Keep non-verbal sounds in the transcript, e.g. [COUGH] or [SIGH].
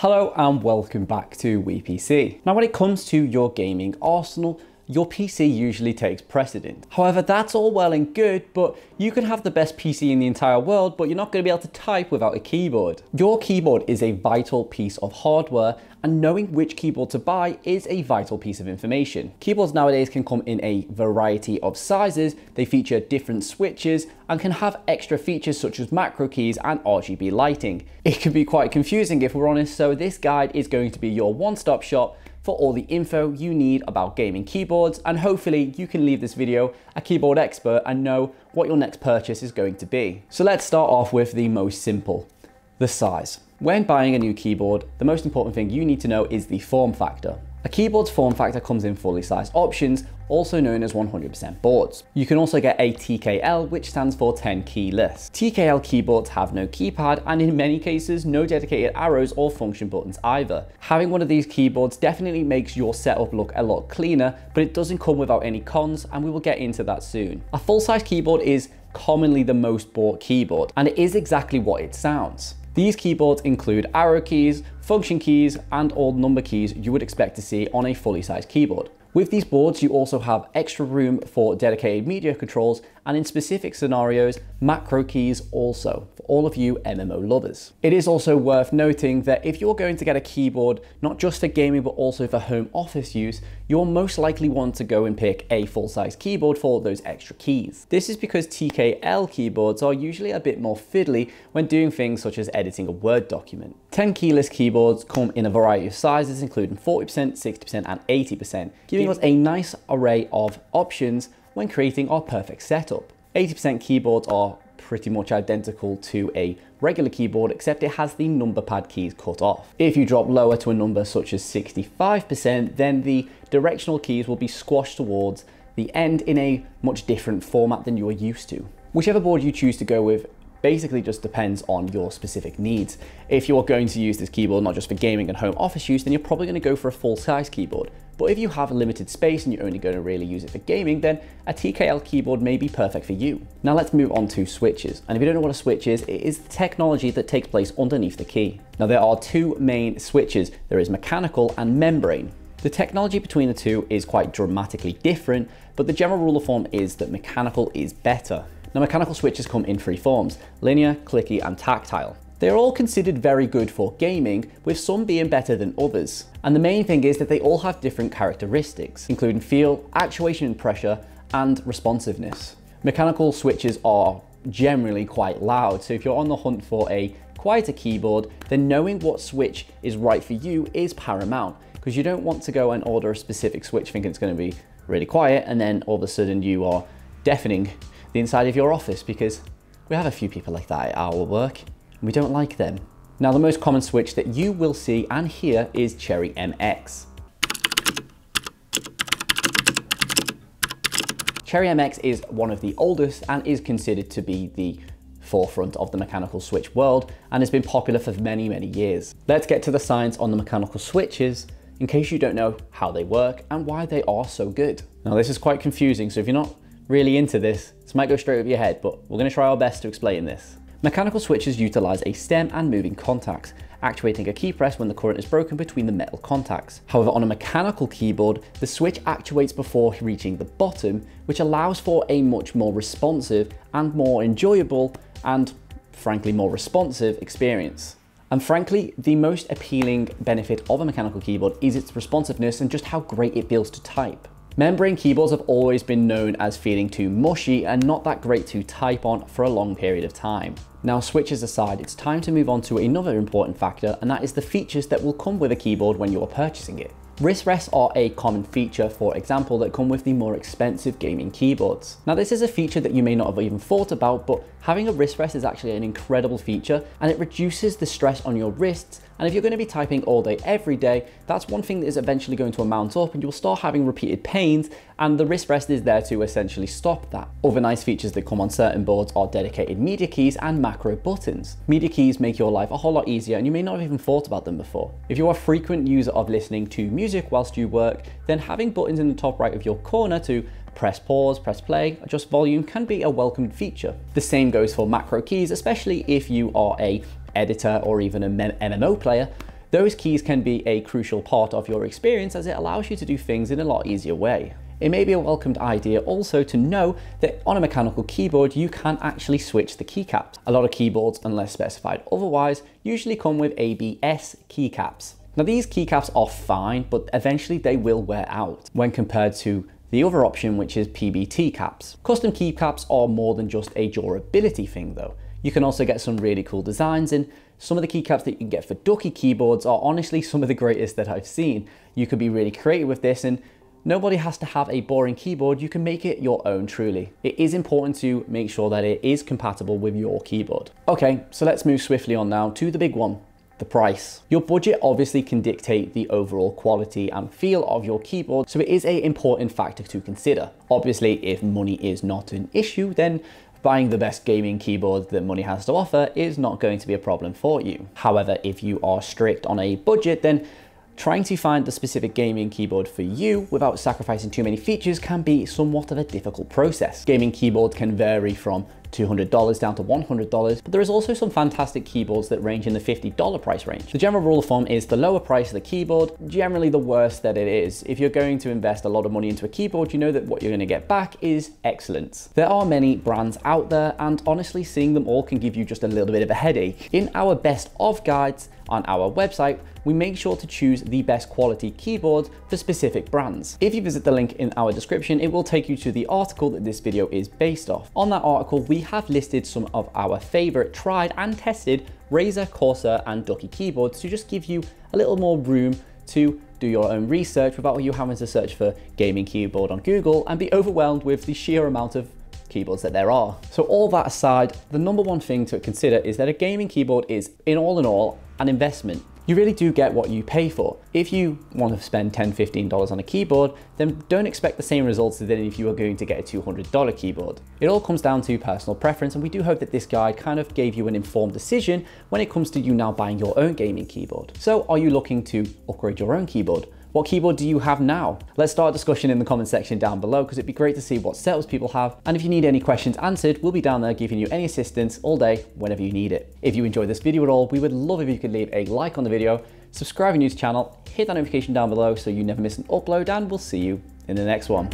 Hello and welcome back to WePC. Now when it comes to your gaming arsenal, your PC usually takes precedent. However, that's all well and good, but you can have the best PC in the entire world, but you're not going to be able to type without a keyboard. Your keyboard is a vital piece of hardware, and knowing which keyboard to buy is a vital piece of information. Keyboards nowadays can come in a variety of sizes, they feature different switches, and can have extra features such as macro keys and RGB lighting. It can be quite confusing if we're honest, so this guide is going to be your one-stop shop for all the info you need about gaming keyboards and hopefully you can leave this video a keyboard expert and know what your next purchase is going to be. So let's start off with the most simple, the size. When buying a new keyboard, the most important thing you need to know is the form factor. A keyboard's form factor comes in fully sized options, also known as 100% boards. You can also get a TKL, which stands for 10 keyless. TKL keyboards have no keypad and in many cases, no dedicated arrows or function buttons either. Having one of these keyboards definitely makes your setup look a lot cleaner, but it doesn't come without any cons and we will get into that soon. A full-size keyboard is commonly the most bought keyboard and it is exactly what it sounds. These keyboards include arrow keys, function keys, and all number keys you would expect to see on a fully sized keyboard. With these boards, you also have extra room for dedicated media controls and in specific scenarios, macro keys also, for all of you MMO lovers. It is also worth noting that if you're going to get a keyboard, not just for gaming, but also for home office use, you'll most likely want to go and pick a full-size keyboard for those extra keys. This is because TKL keyboards are usually a bit more fiddly when doing things such as editing a Word document. 10 keyless keyboards come in a variety of sizes, including 40%, 60%, and 80%, giving us a nice array of options when creating our perfect setup. 80% keyboards are pretty much identical to a regular keyboard except it has the number pad keys cut off. If you drop lower to a number such as 65% then the directional keys will be squashed towards the end in a much different format than you are used to. Whichever board you choose to go with basically just depends on your specific needs. If you're going to use this keyboard not just for gaming and home office use, then you're probably going to go for a full size keyboard. But if you have limited space and you're only going to really use it for gaming, then a TKL keyboard may be perfect for you. Now let's move on to switches. And if you don't know what a switch is, it is the technology that takes place underneath the key. Now there are two main switches. There is mechanical and membrane. The technology between the two is quite dramatically different, but the general rule of thumb is that mechanical is better. Now mechanical switches come in three forms, linear, clicky and tactile. They are all considered very good for gaming, with some being better than others. And the main thing is that they all have different characteristics, including feel, actuation and pressure, and responsiveness. Mechanical switches are generally quite loud, so if you're on the hunt for a quieter keyboard, then knowing what switch is right for you is paramount, because you don't want to go and order a specific switch thinking it's going to be really quiet, and then all of a sudden you are deafening the inside of your office because we have a few people like that at our work we don't like them. Now the most common switch that you will see and hear is Cherry MX. Cherry MX is one of the oldest and is considered to be the forefront of the mechanical switch world and has been popular for many, many years. Let's get to the science on the mechanical switches in case you don't know how they work and why they are so good. Now this is quite confusing, so if you're not really into this, this might go straight over your head, but we're gonna try our best to explain this. Mechanical switches utilize a stem and moving contacts, actuating a key press when the current is broken between the metal contacts. However, on a mechanical keyboard, the switch actuates before reaching the bottom, which allows for a much more responsive and more enjoyable and frankly more responsive experience. And frankly, the most appealing benefit of a mechanical keyboard is its responsiveness and just how great it feels to type. Membrane keyboards have always been known as feeling too mushy and not that great to type on for a long period of time. Now switches aside, it's time to move on to another important factor and that is the features that will come with a keyboard when you are purchasing it. Wrist rests are a common feature, for example, that come with the more expensive gaming keyboards. Now this is a feature that you may not have even thought about, but having a wrist rest is actually an incredible feature and it reduces the stress on your wrists and if you're going to be typing all day, every day, that's one thing that is eventually going to amount up and you'll start having repeated pains and the wrist rest is there to essentially stop that. Other nice features that come on certain boards are dedicated media keys and macro buttons. Media keys make your life a whole lot easier and you may not have even thought about them before. If you're a frequent user of listening to music whilst you work, then having buttons in the top right of your corner to press pause, press play, adjust volume can be a welcomed feature. The same goes for macro keys, especially if you are a editor or even a MMO player, Those keys can be a crucial part of your experience as it allows you to do things in a lot easier way. It may be a welcomed idea also to know that on a mechanical keyboard you can actually switch the keycaps. A lot of keyboards, unless specified otherwise, usually come with ABS keycaps. Now these keycaps are fine, but eventually they will wear out when compared to the other option, which is PBT caps. Custom keycaps are more than just a durability thing though. You can also get some really cool designs and some of the keycaps that you can get for Ducky keyboards are honestly [LAUGHS] some of the greatest that I've seen. You could be really creative with this and Nobody has to have a boring keyboard, you can make it your own truly. It is important to make sure that it is compatible with your keyboard. Okay, so let's move swiftly on now to the big one, the price. Your budget obviously can dictate the overall quality and feel of your keyboard, so it is a important factor to consider. Obviously, if money is not an issue, then buying the best gaming keyboard that money has to offer is not going to be a problem for you. However, if you are strict on a budget, then Trying to find the specific gaming keyboard for you without sacrificing too many features can be somewhat of a difficult process. Gaming keyboards can vary from $200 down to $100, but there is also some fantastic keyboards that range in the $50 price range. The general rule of thumb is the lower price of the keyboard, generally the worse that it is. If you're going to invest a lot of money into a keyboard, you know that what you're gonna get back is excellence. There are many brands out there, and honestly, seeing them all can give you just a little bit of a headache. In our best of guides on our website, we make sure to choose the best quality keyboards for specific brands. If you visit the link in our description, it will take you to the article that this video is based off. On that article, we have listed some of our favorite tried and tested Razer, Corsair and Ducky keyboards to just give you a little more room to do your own research without you having to search for gaming keyboard on Google and be overwhelmed with the sheer amount of keyboards that there are. So all that aside, the number one thing to consider is that a gaming keyboard is, in all in all, an investment you really do get what you pay for. If you want to spend $10, $15 on a keyboard, then don't expect the same results as if you were going to get a $200 keyboard. It all comes down to personal preference and we do hope that this guide kind of gave you an informed decision when it comes to you now buying your own gaming keyboard. So are you looking to upgrade your own keyboard? What keyboard do you have now? Let's start a discussion in the comment section down below because it'd be great to see what setups people have. And if you need any questions answered, we'll be down there giving you any assistance all day whenever you need it. If you enjoyed this video at all, we would love if you could leave a like on the video, subscribe to the channel, hit that notification down below so you never miss an upload and we'll see you in the next one.